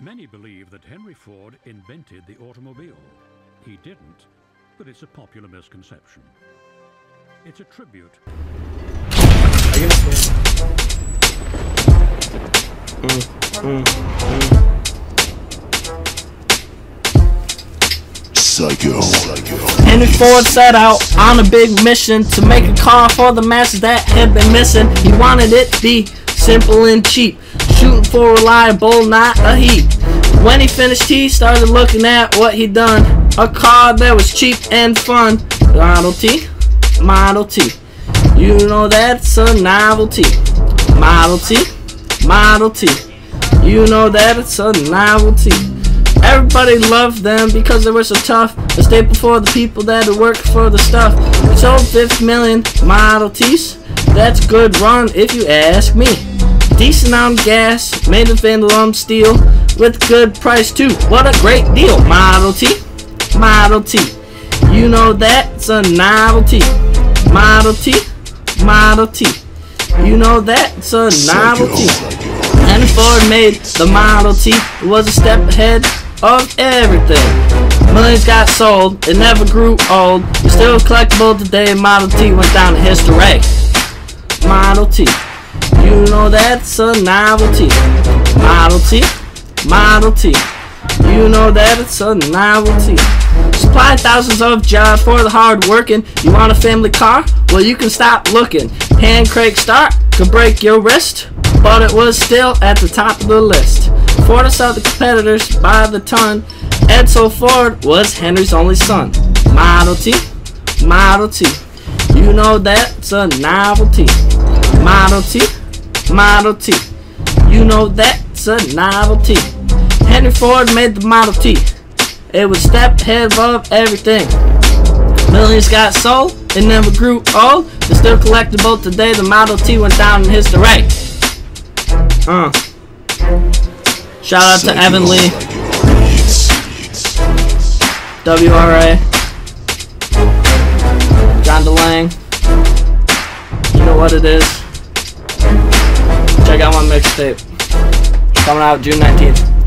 Many believe that Henry Ford invented the automobile. He didn't, but it's a popular misconception. It's a tribute. Psycho. Henry Ford set out on a big mission to make a car for the masses that had been missing. He wanted it to be simple and cheap, shooting for reliable, not a heap. When he finished, he started looking at what he'd done. A car that was cheap and fun. Model T, Model T. You know that's a novelty. Model T, Model T. You know that it's a novelty. Everybody loved them because they were so tough. A staple for the people that worked for the stuff. We sold 50 million Model Ts. That's good run if you ask me. Decent on gas, made of aluminum steel, with good price too. What a great deal. Model T, Model T. You know that's a novelty. Model T, Model T. You know that's a novelty. Henry Ford made the Model T. It was a step ahead of everything. Millions got sold, it never grew old. It's still collectible today. Model T went down in history. Model T. You know that's a novelty. Model T. Model T. You know that it's a novelty. Supply thousands of jobs for the hard working. You want a family car? Well, you can stop looking. Hand crank start could break your wrist, but it was still at the top of the list. Ford saw the competitors by the ton. Edsel Ford was Henry's only son. Model T, Model T. You know that's a novelty. Model T, Model T. You know that's a novelty. Henry Ford made the Model T. It was step ahead of everything. Millions got sold, it never grew old. It's still collectible today. The Model T went down in history. Uh. Shout out to Evan Lee, WRA, John DeLang. You know what it is. Check out my mixtape. Coming out June 19th.